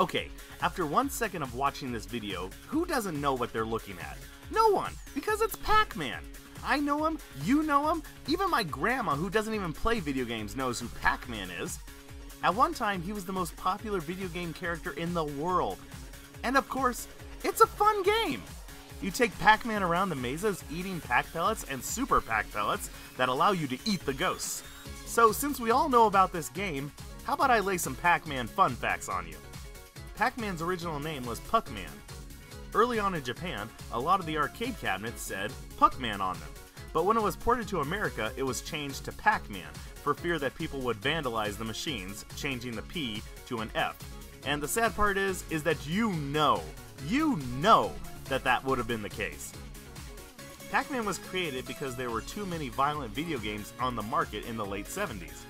Okay, after one second of watching this video, who doesn't know what they're looking at? No one, because it's Pac-Man. I know him, you know him, even my grandma who doesn't even play video games knows who Pac-Man is. At one time, he was the most popular video game character in the world. And of course, it's a fun game! You take Pac-Man around the mazes eating Pac pellets and Super Pac pellets that allow you to eat the ghosts. So since we all know about this game, how about I lay some Pac-Man fun facts on you? Pac-Man's original name was Puckman. Early on in Japan, a lot of the arcade cabinets said Puckman on them. But when it was ported to America, it was changed to Pac-Man for fear that people would vandalize the machines, changing the P to an F. And the sad part is is that you know, you know that that would have been the case. Pac-Man was created because there were too many violent video games on the market in the late 70s.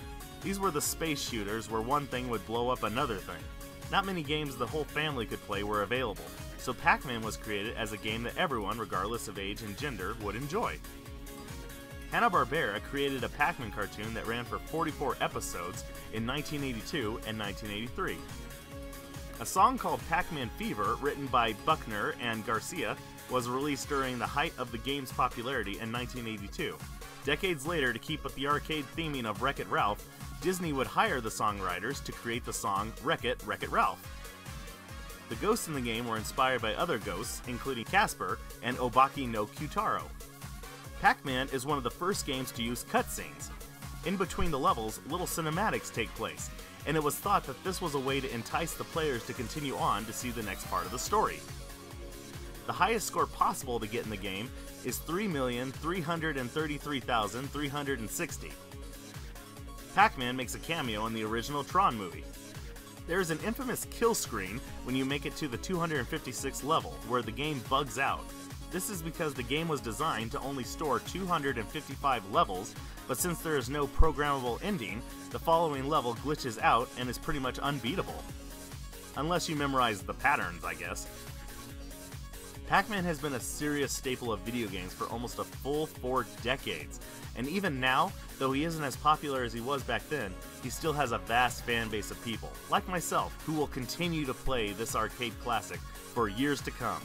These were the space shooters where one thing would blow up another thing. Not many games the whole family could play were available, so Pac-Man was created as a game that everyone, regardless of age and gender, would enjoy. Hanna-Barbera created a Pac-Man cartoon that ran for 44 episodes in 1982 and 1983. A song called Pac-Man Fever, written by Buckner and Garcia, was released during the height of the game's popularity in 1982. Decades later, to keep with the arcade theming of Wreck-It Ralph, Disney would hire the songwriters to create the song Wreck-It, Wreck-It Ralph. The ghosts in the game were inspired by other ghosts, including Casper and Obaki no Kyutaro. Pac-Man is one of the first games to use cutscenes. In between the levels, little cinematics take place, and it was thought that this was a way to entice the players to continue on to see the next part of the story. The highest score possible to get in the game is 3,333,360. Pac-Man makes a cameo in the original Tron movie. There is an infamous kill screen when you make it to the 256th level, where the game bugs out. This is because the game was designed to only store 255 levels, but since there is no programmable ending, the following level glitches out and is pretty much unbeatable. Unless you memorize the patterns, I guess. Pac-Man has been a serious staple of video games for almost a full four decades, and even now, though he isn't as popular as he was back then, he still has a vast fan base of people, like myself, who will continue to play this arcade classic for years to come.